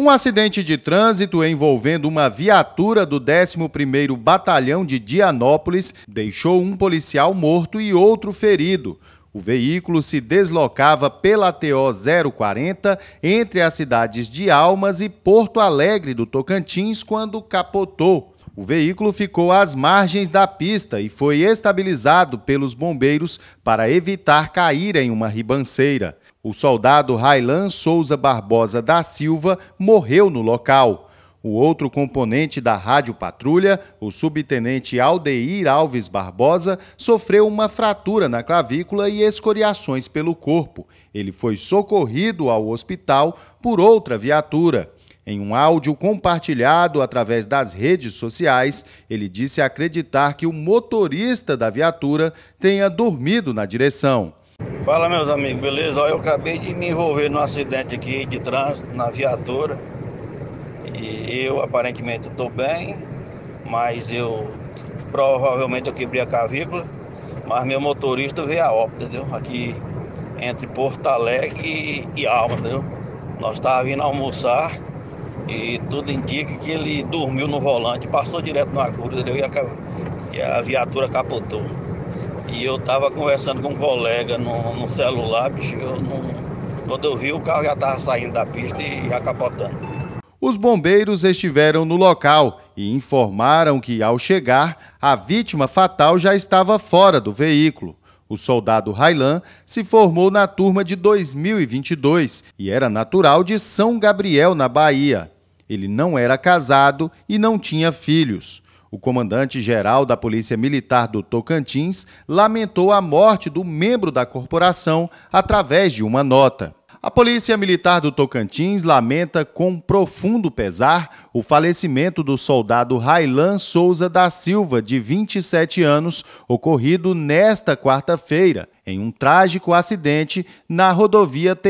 Um acidente de trânsito envolvendo uma viatura do 11º Batalhão de Dianópolis deixou um policial morto e outro ferido. O veículo se deslocava pela TO 040 entre as cidades de Almas e Porto Alegre do Tocantins quando capotou. O veículo ficou às margens da pista e foi estabilizado pelos bombeiros para evitar cair em uma ribanceira. O soldado Railan Souza Barbosa da Silva morreu no local. O outro componente da Rádio Patrulha, o subtenente Aldeir Alves Barbosa, sofreu uma fratura na clavícula e escoriações pelo corpo. Ele foi socorrido ao hospital por outra viatura. Em um áudio compartilhado através das redes sociais, ele disse acreditar que o motorista da viatura tenha dormido na direção. Fala meus amigos, beleza? eu acabei de me envolver num acidente aqui de trânsito na viatura. E eu aparentemente estou bem, mas eu provavelmente eu quebrei a cavícula, mas meu motorista veio a óbito, entendeu? Aqui entre Porto Alegre e, e Alma, entendeu? Nós estávamos vindo almoçar e tudo indica que ele dormiu no volante, passou direto no curva, e a, a viatura capotou. E eu tava conversando com um colega no, no celular, bicho, eu não, quando eu vi o carro já tava saindo da pista e já capotando. Os bombeiros estiveram no local e informaram que, ao chegar, a vítima fatal já estava fora do veículo. O soldado Railan se formou na turma de 2022 e era natural de São Gabriel, na Bahia. Ele não era casado e não tinha filhos. O comandante-geral da Polícia Militar do Tocantins lamentou a morte do membro da corporação através de uma nota. A Polícia Militar do Tocantins lamenta com profundo pesar o falecimento do soldado Railan Souza da Silva, de 27 anos, ocorrido nesta quarta-feira, em um trágico acidente na rodovia TO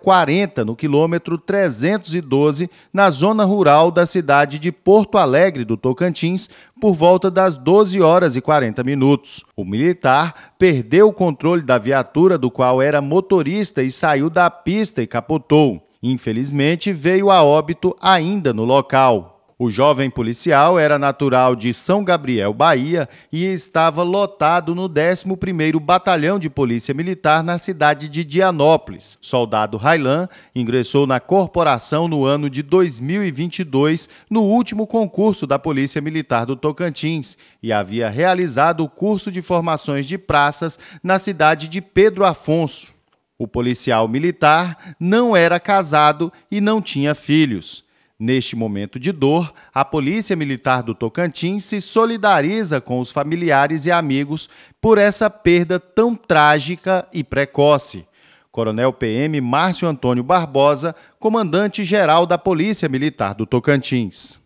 040, no quilômetro 312, na zona rural da cidade de Porto Alegre do Tocantins, por volta das 12 horas e 40 minutos. O militar perdeu o controle da viatura do qual era motorista e saiu da pista e capotou. Infelizmente, veio a óbito ainda no local. O jovem policial era natural de São Gabriel, Bahia, e estava lotado no 11º Batalhão de Polícia Militar na cidade de Dianópolis. Soldado Railan ingressou na corporação no ano de 2022, no último concurso da Polícia Militar do Tocantins, e havia realizado o curso de formações de praças na cidade de Pedro Afonso. O policial militar não era casado e não tinha filhos. Neste momento de dor, a Polícia Militar do Tocantins se solidariza com os familiares e amigos por essa perda tão trágica e precoce. Coronel PM Márcio Antônio Barbosa, comandante-geral da Polícia Militar do Tocantins.